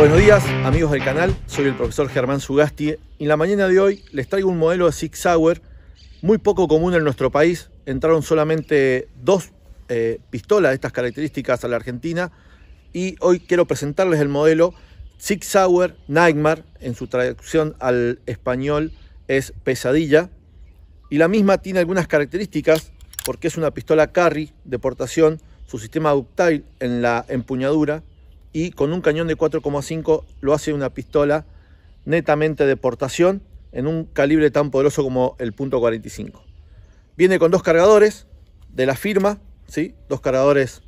Buenos días amigos del canal, soy el profesor Germán Sugasti y en la mañana de hoy les traigo un modelo de Six Sauer muy poco común en nuestro país. Entraron solamente dos eh, pistolas de estas características a la Argentina y hoy quiero presentarles el modelo Six Sauer Nightmare, en su traducción al español es pesadilla. Y la misma tiene algunas características porque es una pistola carry de portación, su sistema ductile en la empuñadura y con un cañón de 4,5 lo hace una pistola netamente de portación en un calibre tan poderoso como el .45. Viene con dos cargadores de la firma, ¿sí? dos cargadores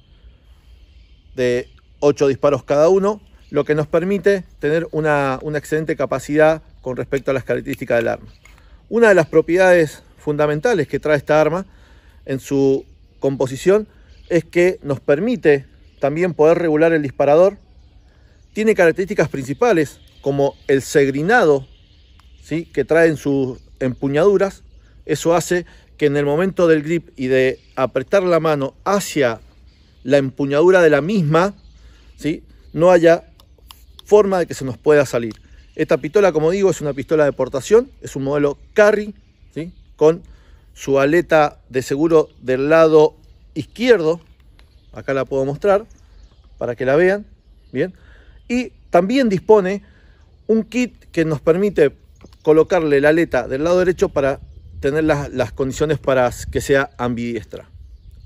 de 8 disparos cada uno, lo que nos permite tener una, una excelente capacidad con respecto a las características del arma. Una de las propiedades fundamentales que trae esta arma en su composición es que nos permite también poder regular el disparador. Tiene características principales como el segrinado ¿sí? que trae en sus empuñaduras. Eso hace que en el momento del grip y de apretar la mano hacia la empuñadura de la misma, ¿sí? no haya forma de que se nos pueda salir. Esta pistola, como digo, es una pistola de portación, es un modelo carry, ¿sí? con su aleta de seguro del lado izquierdo, acá la puedo mostrar para que la vean, bien, y también dispone un kit que nos permite colocarle la aleta del lado derecho para tener las, las condiciones para que sea ambidiestra.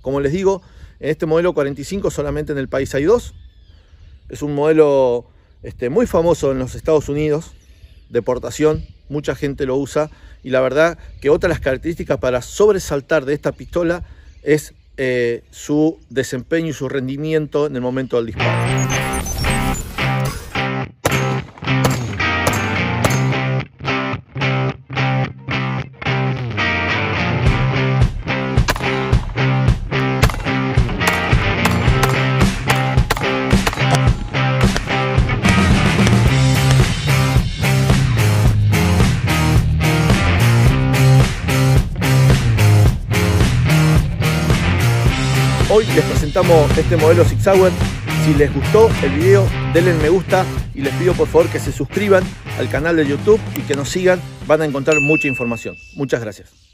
Como les digo, en este modelo 45 solamente en el país hay dos, es un modelo este, muy famoso en los Estados Unidos, de portación, mucha gente lo usa y la verdad que otra de las características para sobresaltar de esta pistola es eh, su desempeño y su rendimiento en el momento del disparo. Hoy les presentamos este modelo Six Hour. Si les gustó el video, denle me gusta y les pido por favor que se suscriban al canal de YouTube y que nos sigan. Van a encontrar mucha información. Muchas gracias.